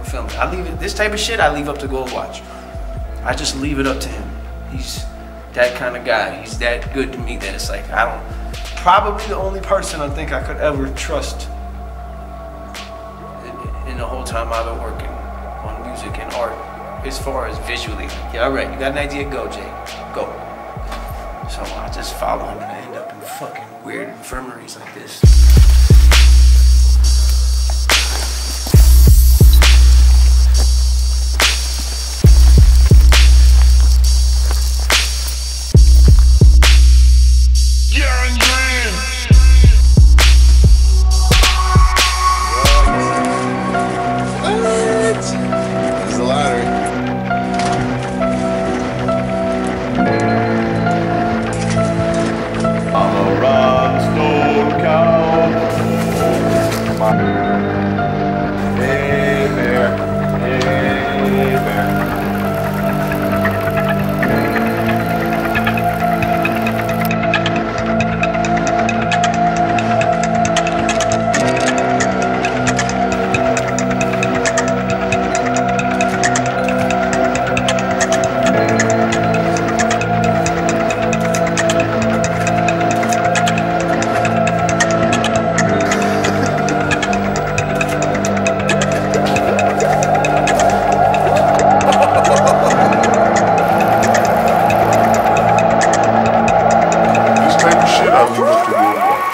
Me? I leave it. This type of shit, I leave up to Goldwatch. I just leave it up to him. He's that kind of guy. He's that good to me that it's like I don't. Probably the only person I think I could ever trust in, in the whole time I've been working on music and art, as far as visually. Yeah, all right. You got an idea? Go, Jay. Go. So I just follow him and I end up in fucking weird infirmaries like this.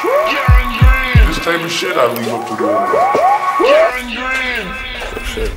This type of shit I leave up to the Goldwatch. Shit.